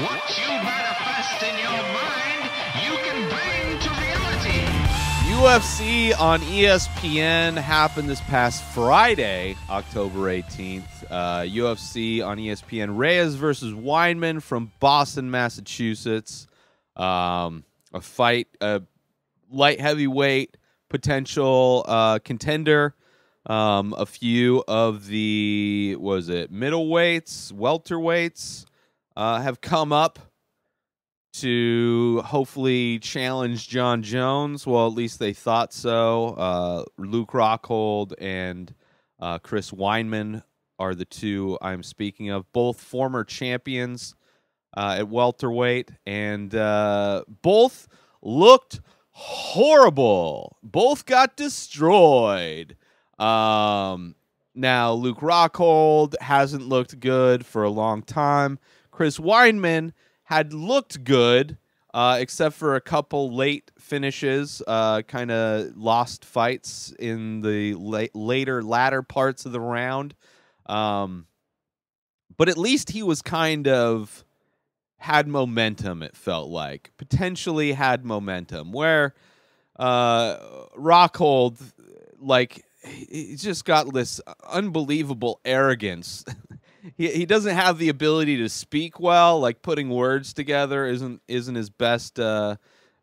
What you manifest in your mind, you can bring to reality. UFC on ESPN happened this past Friday, October 18th. Uh, UFC on ESPN Reyes versus Weidman from Boston, Massachusetts. Um, a fight, a light heavyweight potential uh, contender. Um, a few of the, was it, middleweights, welterweights uh, have come up to hopefully challenge Jon Jones. Well, at least they thought so. Uh, Luke Rockhold and uh, Chris Weidman are the two I'm speaking of. Both former champions uh, at welterweight, and uh, both looked horrible. Both got destroyed. Um, now, Luke Rockhold hasn't looked good for a long time. Chris Weidman had looked good, uh, except for a couple late finishes, uh, kind of lost fights in the la- later, latter parts of the round. Um, but at least he was kind of had momentum, it felt like. Potentially had momentum. Where uh, Rockhold, like, he just got this unbelievable arrogance. He he doesn't have the ability to speak well. Like putting words together isn't isn't his best uh,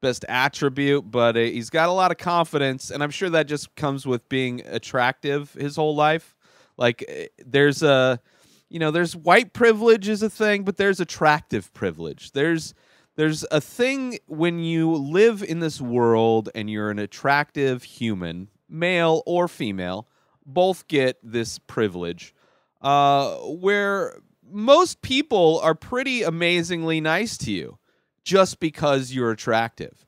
best attribute. But uh, he's got a lot of confidence, and I'm sure that just comes with being attractive his whole life. Like eh, there's a you know there's white privilege is a thing, but there's attractive privilege. There's there's a thing when you live in this world and you're an attractive human, male or female, both get this privilege uh, where most people are pretty amazingly nice to you just because you're attractive.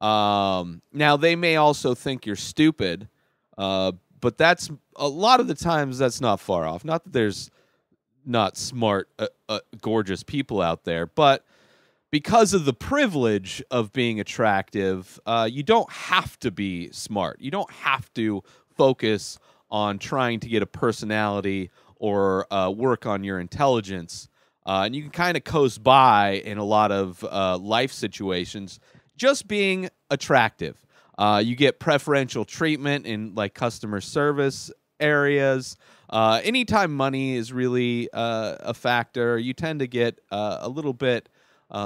Um, now, they may also think you're stupid, uh, but that's a lot of the times that's not far off. Not that there's not smart, uh, uh, gorgeous people out there, but because of the privilege of being attractive, uh, you don't have to be smart. You don't have to focus on trying to get a personality or uh, work on your intelligence. Uh, and you can kind of coast by in a lot of uh, life situations just being attractive. Uh, you get preferential treatment in like customer service areas. Uh, anytime money is really uh, a factor, you tend to get a little bit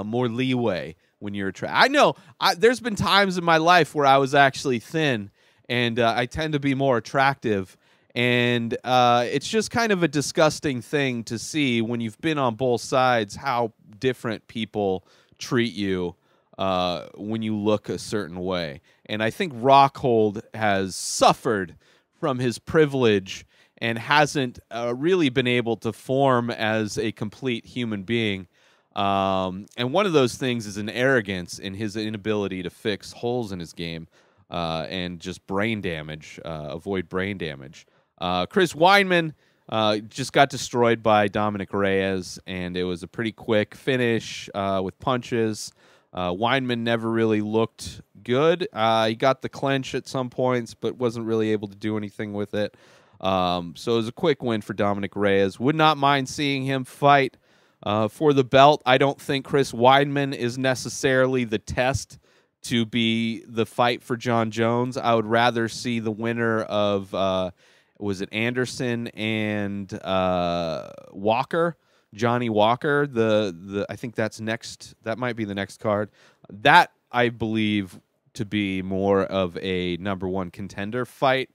more leeway when you're attractive. I know I, there's been times in my life where I was actually thin, and I tend to be more attractive and uh, it's just kind of a disgusting thing to see when you've been on both sides how different people treat you uh, when you look a certain way. And I think Rockhold has suffered from his privilege and hasn't uh, really been able to form as a complete human being. Um, and one of those things is an arrogance in his inability to fix holes in his game uh, and just brain damage, uh, avoid brain damage. Uh, Chris Weidman uh, just got destroyed by Dominic Reyes, and it was a pretty quick finish uh, with punches. Uh, Weidman never really looked good. Uh, he got the clinch at some points, but wasn't really able to do anything with it. Um, so it was a quick win for Dominic Reyes. Would not mind seeing him fight uh, for the belt. I don't think Chris Weidman is necessarily the test to be the fight for Jon Jones. I would rather see the winner of uh, was it Anderson and uh, Walker, Johnny Walker. The the I think that's next. That might be the next card. That I believe to be more of a number one contender fight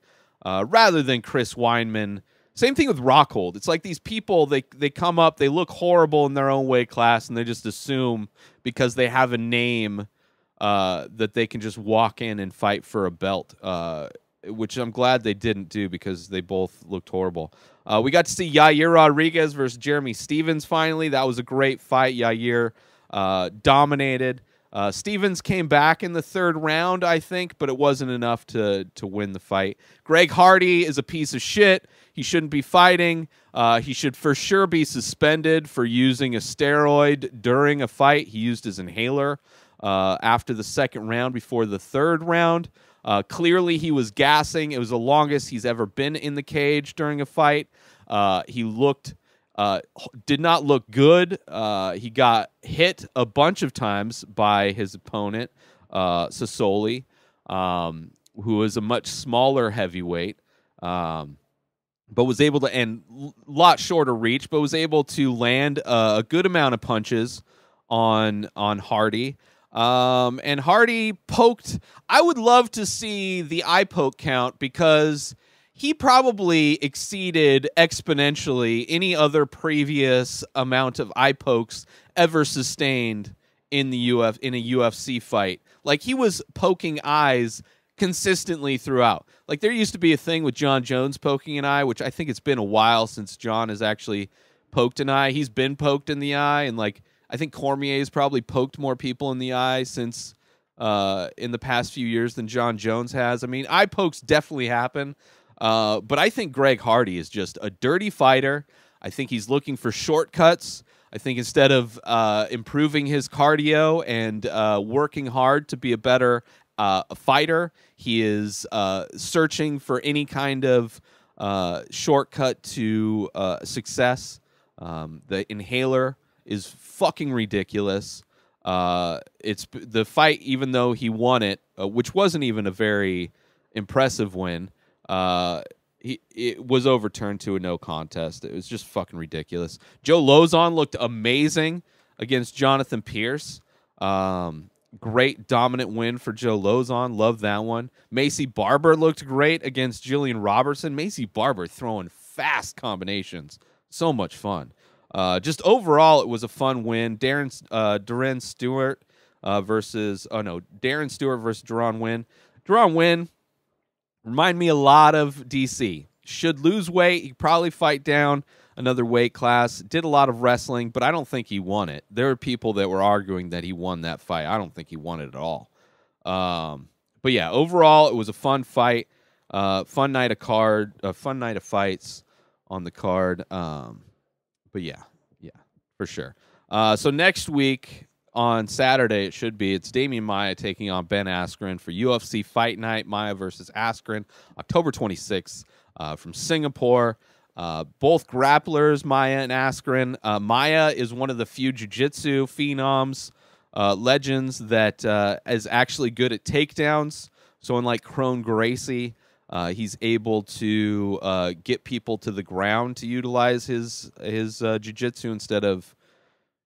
uh, rather than Chris Weidman. Same thing with Rockhold. It's like these people they they come up, they look horrible in their own weight class, and they just assume because they have a name uh, that they can just walk in and fight for a belt. Uh, which I'm glad they didn't do because they both looked horrible. Uh, we got to see Yair Rodriguez versus Jeremy Stephens finally. That was a great fight. Yair uh, dominated. Uh, Stephens came back in the third round, I think, but it wasn't enough to to win the fight. Greg Hardy is a piece of shit. He shouldn't be fighting. Uh, he should for sure be suspended for using a steroid during a fight. He used his inhaler uh, after the second round before the third round. Uh, clearly, he was gassing. It was the longest he's ever been in the cage during a fight. Uh, he looked uh, did not look good. Uh, he got hit a bunch of times by his opponent, uh, Sosoli, um, who is a much smaller heavyweight, um, but was able to, and lot shorter reach, but was able to land a good amount of punches on on Hardy. Um, and Hardy poked. I would love to see the eye poke count because he probably exceeded exponentially any other previous amount of eye pokes ever sustained in the UF in a UFC fight. Like he was poking eyes consistently throughout. Like there used to be a thing with Jon Jones poking an eye, which I think it's been a while since Jon has actually poked an eye. He's been poked in the eye, and like I think Cormier's probably poked more people in the eye since uh, in the past few years than Jon Jones has. I mean, eye pokes definitely happen, uh, but I think Greg Hardy is just a dirty fighter. I think he's looking for shortcuts. I think instead of uh, improving his cardio and uh, working hard to be a better uh, fighter, he is uh, searching for any kind of uh, shortcut to uh, success. Um, the inhaler is fucking ridiculous. Uh, it's the fight, even though he won it, uh, which wasn't even a very impressive win. Uh, he it was overturned to a no contest. It was just fucking ridiculous. Joe Lauzon looked amazing against Jonathan Pearce. Um, great dominant win for Joe Lauzon. Love that one. Maycee Barber looked great against Jillian Robertson. Maycee Barber throwing fast combinations. So much fun. Uh, just overall, it was a fun win. Darren uh, Darren Stewart uh, versus oh no, Darren Stewart versus Deron Winn. Deron Winn remind me a lot of DC. Should lose weight. He probably fight down another weight class. Did a lot of wrestling, but I don't think he won it. There are people that were arguing that he won that fight. I don't think he won it at all. Um, but yeah, overall, it was a fun fight. Uh, fun night of card. A fun night of fights on the card. Um, but yeah, yeah, for sure. Uh, so next week on Saturday, it should be it's Demian Maia taking on Ben Askren for UFC Fight Night. Maia versus Askren, October 26th uh, from Singapore. Uh, both grapplers, Maia and Askren. Uh, Maia is one of the few jiu-jitsu phenoms, uh, legends that uh, is actually good at takedowns. So unlike Kron Gracie, uh, he's able to uh, get people to the ground to utilize his his uh, jiu-jitsu instead of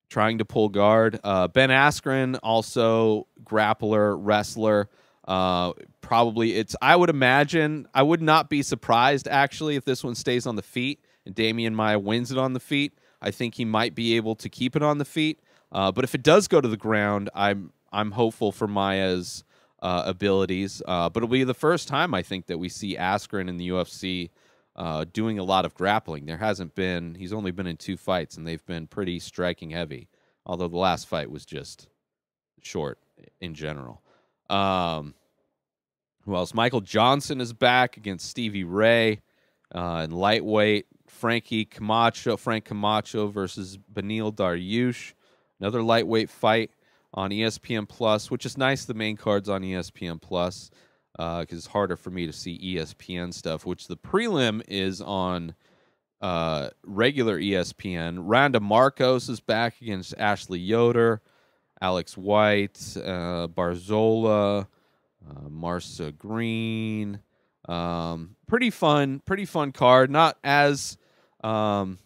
trying to pull guard. Uh, ben Askren, also grappler, wrestler. Uh, probably it's. I would imagine. I would not be surprised actually if this one stays on the feet and Demian Maia wins it on the feet. I think he might be able to keep it on the feet. Uh, but if it does go to the ground, I'm I'm hopeful for Maia's uh, abilities. Uh, but it'll be the first time I think that we see Askren in the UFC uh, doing a lot of grappling. There hasn't been. He's only been in two fights, and they've been pretty striking heavy. Although the last fight was just short in general. Um, who else? Michael Johnson is back against Stevie Ray uh, in lightweight. Frankie Camacho, Frank Camacho versus Beneil Dariush. Another lightweight fight on ESPN Plus, which is nice. The main card's on ESPN Plus because it's harder for me to see ESPN stuff. Which the prelim is on uh, regular ESPN. Randa Markos is back against Ashley Yoder, Alex White, uh, Barzola, uh, Marcia Green. Um, pretty fun, pretty fun card. Not as um,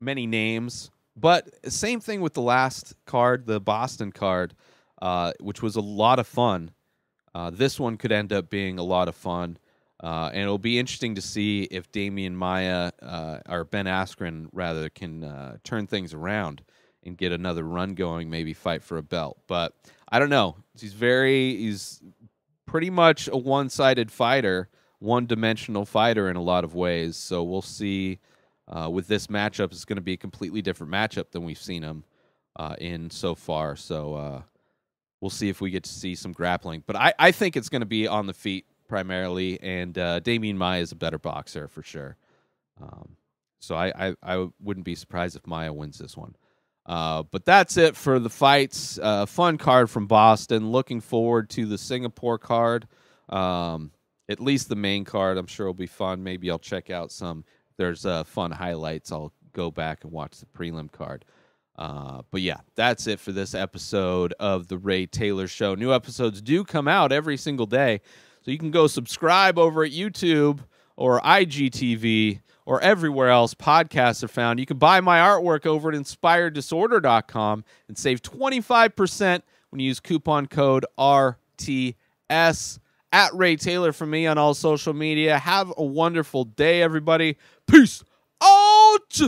many names, but same thing with the last card, the Boston card, uh, which was a lot of fun. Uh, this one could end up being a lot of fun. Uh, and it'll be interesting to see if Demian Maia uh, or Ben Askren rather can uh, turn things around and get another run going, maybe fight for a belt. But I don't know. He's very he's pretty much a one-sided fighter, one-dimensional fighter in a lot of ways. So we'll see. Uh, with this matchup, it's going to be a completely different matchup than we've seen him uh, in so far. So uh, we'll see if we get to see some grappling. But I, I think it's going to be on the feet primarily, and uh, Demian Maia is a better boxer for sure. Um, so I, I, I wouldn't be surprised if Maia wins this one. Uh, but that's it for the fights. Uh, fun card from Boston. Looking forward to the Singapore card. Um, at least the main card. I'm sure will be fun. Maybe I'll check out some. There's uh, fun highlights. I'll go back and watch the prelim card. Uh, but yeah, that's it for this episode of the Ray Taylor Show. New episodes do come out every single day, so you can go subscribe over at YouTube or IGTV or everywhere else podcasts are found. You can buy my artwork over at inspireddisorder.com and save 25% when you use coupon code RTS at Ray Taylor for me on all social media. Have a wonderful day, everybody. Peace out.